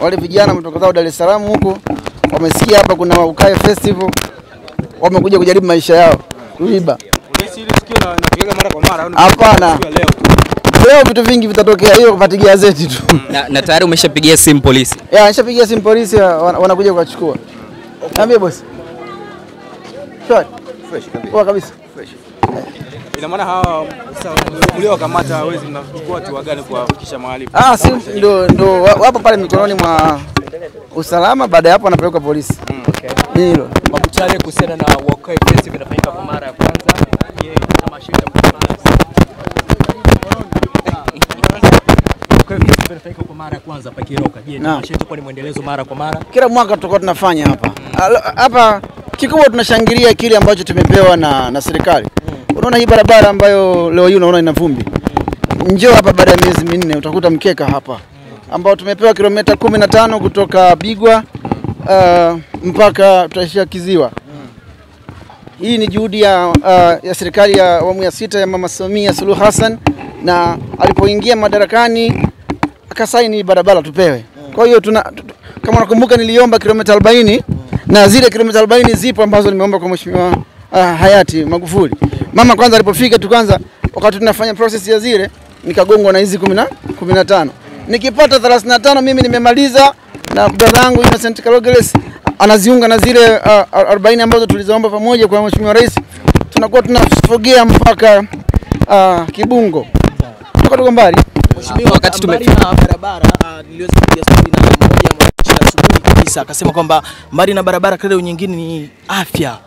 wale vijana wametoka zao Dar es Salaam huko, wamesikia hapa kuna Waukae Festival, wamekuja kujaribu maisha yao kuiba. Hapana. leo vitu vingi vitatokea, hiyo kupatigia gazeti tu. Na, na tayari umeshapigia simu polisi. Ya, nishapigia simu polisi wanakuja kuwachukua. Niambie bosi. Shwari. Poa kabisa. Ina maana hawa mlio kamata hawezi mnachukua hatua gani kuwafikisha mahali? Ah, si ndo ndo wapo pale mikononi mwa usalama, baada ya hapo wanapelekwa polisi. Mm, Ni hilo. Mabuchari kuhusiana na Wakai Festival inafanyika kwa mara ya kwanza. Je, kama inafanyika kwa mara ya kwanza hapa Kiroka. Je, tamasha itakuwa ni mwendelezo mara kwa mara? Kila mwaka tutakuwa tunafanya hapa hapa. Kikubwa tunashangilia kile ambacho tumepewa na, na serikali. Unaona hii barabara ambayo leo hii unaona ina vumbi, njoo hapa baada ya miezi minne utakuta mkeka hapa ambao tumepewa kilomita kumi na tano kutoka Bigwa uh, mpaka tutaishia Kiziwa. Hii ni juhudi ya, uh, ya serikali ya awamu ya sita ya Mama Samia Suluhu Hassan, na alipoingia madarakani akasaini barabara tupewe. Kwa hiyo tuna tu- tu- kama unakumbuka niliomba kilomita 40 na zile kilomita 40 zipo ambazo nimeomba kwa mheshimiwa uh, hayati Magufuli. Mama kwanza alipofika tu kwanza wakati tunafanya process ya zile nikagongwa na hizi 10 15. Nikipata 35 mimi nimemaliza na brother yangu Innocent Kalogeles anaziunga na zile uh, 40 ambazo tulizoomba pamoja kwa mheshimiwa rais. Tunakuwa tunasogea mpaka uh, Kibungo. Tuko tuko mbali. Mheshimiwa, wakati tume- mbali barabara niliweza kupiga stori na mmoja wa mwananchi asubuhi kabisa akasema kwamba mbali na barabara kero nyingine ni afya.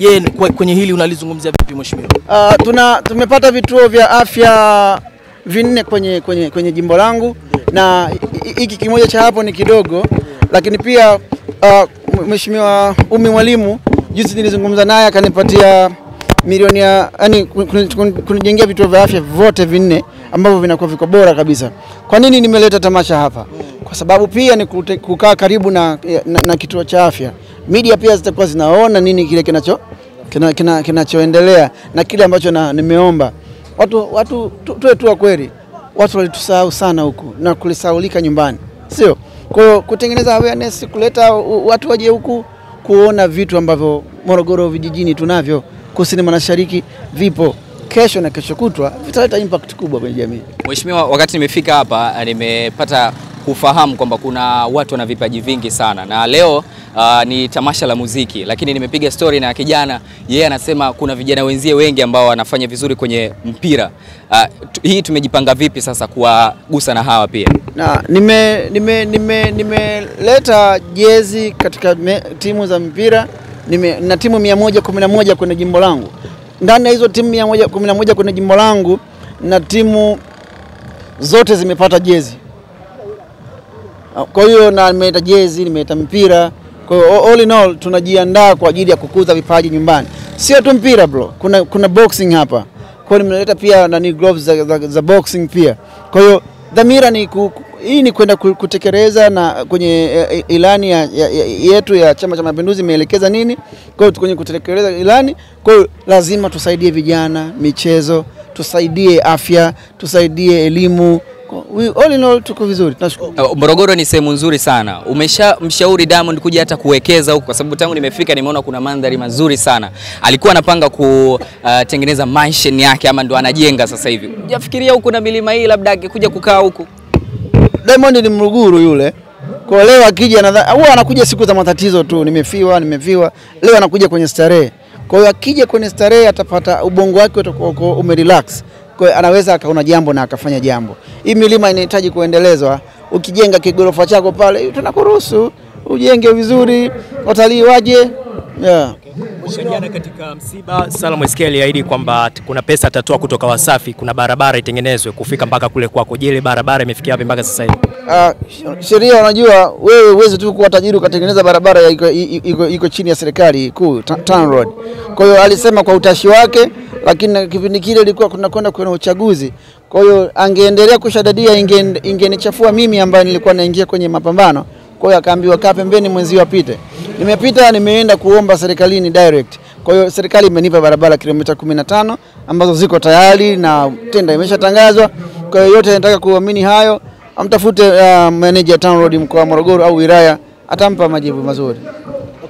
Je, kwenye hili unalizungumzia vipi mheshimiwa? Uh, tuna tumepata vituo vya afya vinne kwenye, kwenye, kwenye jimbo langu na hiki kimoja cha hapo ni kidogo, lakini pia uh, Mheshimiwa Umi Mwalimu juzi nilizungumza naye akanipatia milioni ya yani kunijengea vituo vya afya vyote vinne ambavyo vinakuwa viko bora kabisa. Kwa nini nimeleta tamasha hapa? Kwa sababu pia ni kukaa karibu na, na, na kituo cha afya. Media pia zitakuwa zinaona nini kile kinacho kina- kina- kinachoendelea na kile ambacho na, nimeomba watu watu tuwe tu kweli, watu walitusahau sana huku na kulisaulika nyumbani, sio? Kwa kutengeneza awareness, kuleta watu waje huku kuona vitu ambavyo Morogoro vijijini tunavyo, kusini mashariki vipo, kesho na kesho kutwa vitaleta impact kubwa kwenye jamii. Mheshimiwa, wakati nimefika hapa nimepata kufahamu kwamba kuna watu wana vipaji vingi sana na leo uh, ni tamasha la muziki, lakini nimepiga story na kijana, yeye anasema kuna vijana wenzie wengi ambao wanafanya vizuri kwenye mpira. Uh, hii tumejipanga vipi sasa kuwagusa na hawa pia? na nime nime nime nimeleta jezi katika me, timu za mpira nime, na timu 111 kwenye jimbo langu. Ndani ya hizo timu 111 kwenye jimbo langu na timu zote zimepata jezi. Kwa hiyo na nimeleta jezi, nimeleta mpira. Kwa hiyo all in all tunajiandaa kwa ajili ya kukuza vipaji nyumbani. Sio tu mpira bro, kuna kuna boxing hapa. Kwa hiyo nimeleta pia nani gloves za, za, za boxing pia. Kwa hiyo dhamira ni ku- hii ni kwenda kutekeleza na kwenye eh, ilani ya, ya, ya, yetu ya Chama cha Mapinduzi imeelekeza nini. Kwa hiyo kwenye kutekeleza ilani, kwa hiyo lazima tusaidie vijana michezo, tusaidie afya, tusaidie elimu. We- All in all tuko vizuri, tunashukuru. Uh, Morogoro ni sehemu nzuri sana. Umesha mshauri Diamond kuja hata kuwekeza huku, kwa sababu tangu nimefika nimeona kuna mandhari mazuri sana. Alikuwa anapanga kutengeneza uh, mansion yake ama ndo anajenga sasa hivi. Hujafikiria huku na milima hii, labda akikuja kukaa huku? Diamond ni Mruguru yule. Kwa leo akija nadhani huwa anakuja siku za matatizo tu, nimefiwa, nimefiwa. Leo anakuja kwenye starehe. Kwa hiyo akija kwenye starehe atapata ubongo wake utakuwa umerelax. Kwa anaweza akaona jambo na akafanya jambo. Hii milima inahitaji kuendelezwa. Ukijenga kigorofa chako pale tunakuruhusu ujenge vizuri, watalii waje. Yeah. Jana katika msiba Salamu SK aliahidi kwamba kuna pesa atatoa kutoka Wasafi, kuna barabara itengenezwe kufika mpaka kule kwako. Je, ile barabara imefikia wapi mpaka sasa hivi? Uh, sheria unajua, wewe uwezi tu kuwa tajiri ukatengeneza barabara iko, chini ya serikali kuu TANROADS. Kwa hiyo alisema kwa utashi wake, lakini kipindi kile ilikuwa kunakwenda kwenye uchaguzi. Kwa hiyo angeendelea kushadadia, inge- ingenichafua mimi ambaye nilikuwa naingia kwenye mapambano. Kwa hiyo akaambiwa kaa pembeni, mwenzio apite. Nimepita, nimeenda kuomba serikalini direct. Kwa hiyo serikali imenipa barabara kilomita 15 ambazo ziko tayari na tenda imeshatangazwa. Kwa hiyo yote nataka kuamini hayo amtafute uh, meneja Town Road mkoa wa Morogoro au wilaya, atampa majibu mazuri.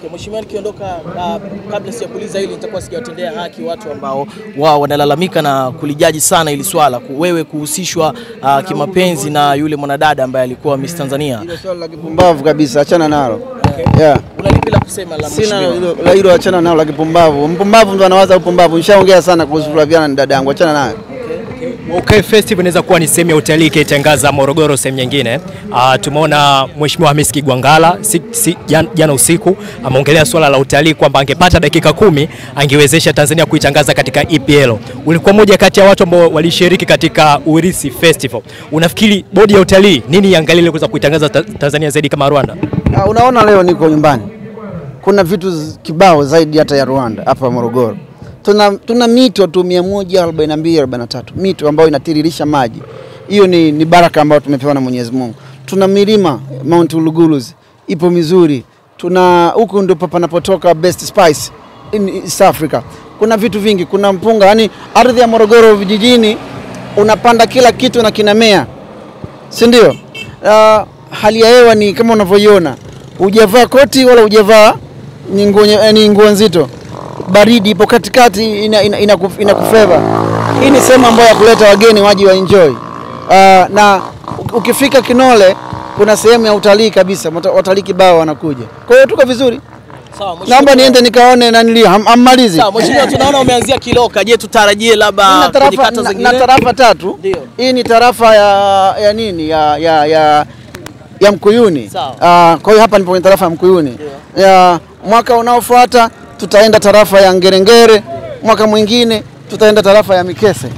Okay, mheshimiwa, nikiondoka uh, kabla sijakuuliza hili nitakuwa sijawatendea haki watu ambao wao wanalalamika na kulijaji sana hili swala wewe kuhusishwa uh, kimapenzi na yule mwanadada ambaye alikuwa Miss Tanzania. Hilo la kipumbavu kabisa, achana nalo. Yeah. Una lipi la kusema mheshimiwa? la hilo, achana nalo la kipumbavu. Mpumbavu ndo anawaza upumbavu. Nishaongea sana kuhusu Flaviana, ni dada yangu, achana nayo. Okay Festival inaweza kuwa ni sehemu ya utalii ikitangaza Morogoro sehemu nyingine. Uh, tumeona Mheshimiwa Hamis Kigwangala si, si, jan, jana usiku ameongelea swala la utalii kwamba angepata dakika kumi angewezesha Tanzania kuitangaza katika EPL. Ulikuwa moja kati ya watu ambao walishiriki katika Urisi Festival. Unafikiri bodi ya utalii nini iangalie ili kuweza kuitangaza ta, Tanzania zaidi kama Rwanda? Uh, unaona leo niko nyumbani, kuna vitu kibao zaidi hata ya Rwanda hapa Morogoro. Tuna, tuna mito tu 142 43 mito ambayo inatiririsha maji. Hiyo ni, ni baraka ambayo tumepewa na Mwenyezi Mungu. Tuna milima Mount Uluguruz ipo mizuri. Tuna huku ndio panapotoka best spice in East Africa. Kuna vitu vingi, kuna mpunga, yani ardhi ya Morogoro vijijini unapanda kila kitu na kinamea si ndio? Uh, hali ya hewa ni kama unavyoiona, hujavaa koti wala hujavaa ni nguo nzito, baridi ipo katikati, ina, ina, ina, ina kufeva. Hii ni sehemu ambayo ya kuleta wageni waji wa enjoy. Uh, na ukifika Kinole kuna sehemu ya utalii kabisa, watalii kibao wanakuja. Kwa hiyo tuko vizuri, Sawa, naomba niende nikaone nanili ammalizi. Sawa, mheshimiwa, tunaona umeanzia Kiloka. Je, tutarajie labda na kwenye tarafa, kata zingine? na tarafa tatu. Ndio. Hii ni tarafa ya, ya nini ya, ya, ya, ya Mkuyuni. Sawa. Ah, kwa hiyo hapa nipo kwenye tarafa ya Mkuyuni. Ya, mwaka unaofuata tutaenda tarafa ya Ngerengere, mwaka mwingine tutaenda tarafa ya Mikese.